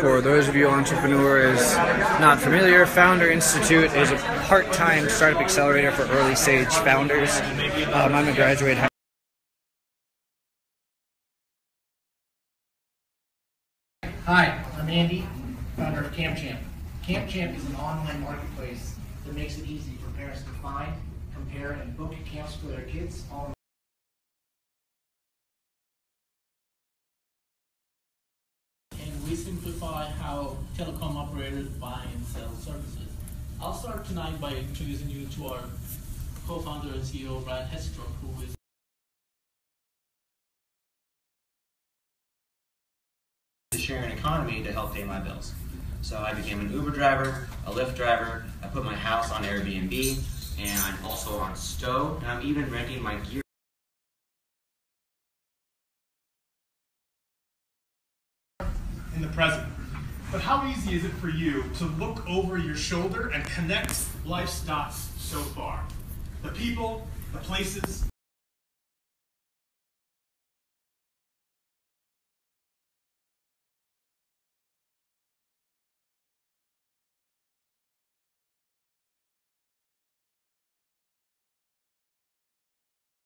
For those of you entrepreneurs not familiar, Founder Institute is a part-time startup accelerator for early stage founders. Um, I'm a graduate. Hi, I'm Andy, founder of CampChamp. CampChamp is an online marketplace that makes it easy for parents to find, compare, and book camps for their kids all we simplify how telecom operators buy and sell services. I'll start tonight by introducing you to our co-founder and CEO, Brad Hestrock, who is the sharing economy to help pay my bills. So I became an Uber driver, a Lyft driver, I put my house on Airbnb, and I'm also on Stow, and I'm even renting my gear. In the present. But how easy is it for you to look over your shoulder and connect life's dots so far? The people, the places,